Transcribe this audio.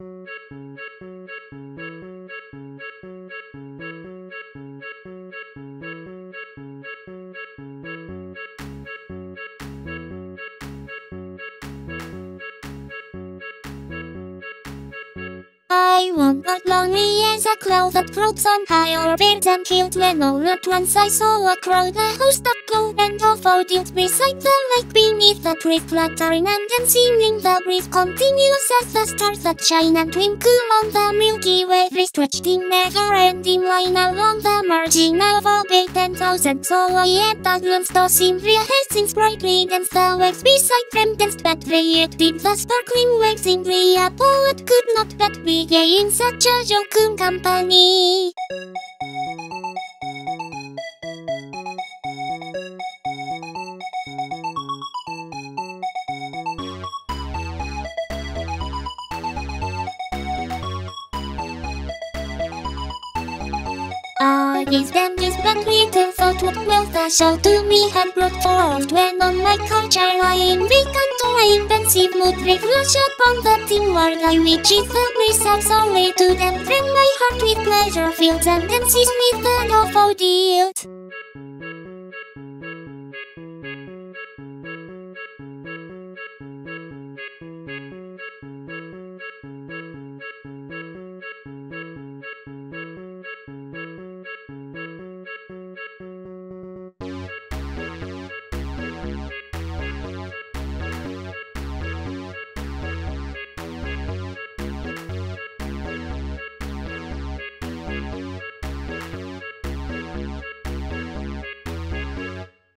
Thank you. I want not lonely as a cloud that floats on high orbit and killed when all at once I saw a crowd, a host of gold and daffodils beside the lake beneath the tree fluttering and seeming the breeze continuous as the stars that shine and twinkle on the Milky Way. Stretched in never-ending line along the margin of a bay ten thousand so yet the glooms to seem rehearsing brightly against the waves beside them danced but they yet did the sparkling waves in a poet could not but be 기계 인사 최종금 간판이. Is them is that written for what wealth I shall do me have brought forth when on my culture I am we can to inventive mood reflash upon the thin I which is the bliss of solitude to them from my heart with pleasure fills and dances with the daffodils.